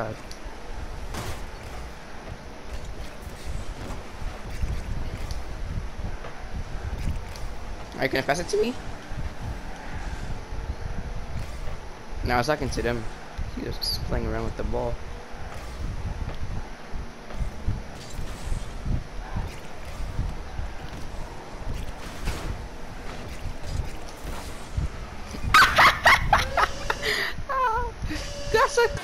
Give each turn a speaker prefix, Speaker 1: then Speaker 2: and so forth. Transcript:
Speaker 1: god. Are you gonna pass it to me? No, I was talking to them. He was just playing around with the ball. Ah, that's a